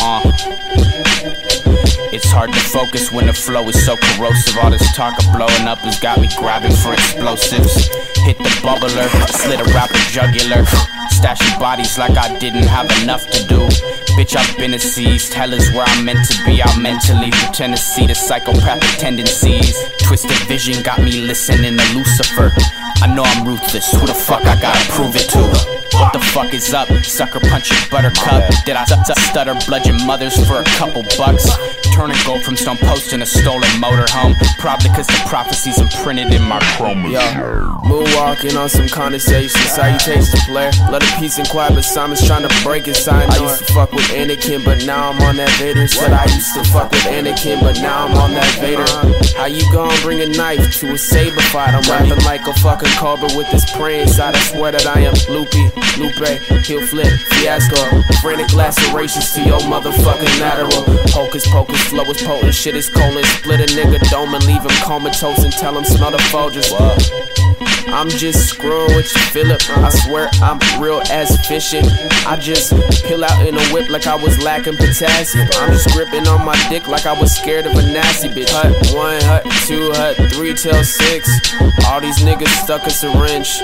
Uh. It's hard to focus when the flow is so corrosive. All this talk of blowing up has got me grabbing for explosives. Hit the bubbler, slit a rapper jugular. Stashing bodies like I didn't have enough to do. Bitch, I've been deceased. Hell is where I'm meant to be. I mentally pretend to see the psychopathic tendencies. Twisted vision got me listening to Lucifer. I know I'm ruthless. Who the fuck I gotta prove it to? Fuck is up? Sucker punching buttercup. Did I stutter bludgeon mothers for a couple bucks? Turning gold from stone post in a stolen motorhome. Probably cause the prophecies imprinted in my chromosomes. Yo, moonwalking on some condensation. Salutations, player. Love the peace and quiet, but Simon's trying to break it. Sign I used to fuck with Anakin, but now I'm on that Vader. Said I used to fuck with Anakin, but now I'm on that Vader. How you gon' bring a knife to a saber fight? I'm rapping like a fucking cobra with this prey inside. I swear that I am loopy. Lupe, heel flip, fiasco. Frantic lacerations to your motherfucking lateral. Hocus pocus, flow is potent, shit is colon. Split a nigga dome and leave him comatose and tell him smell the Folgers. I'm just screwing with you, Philip. I swear I'm real as fishing. I just peel out in a whip like I was lacking potassium. I'm just gripping on my dick like I was scared of a nasty bitch. Hut one, hut two, hut three till six. All these niggas stuck a syringe.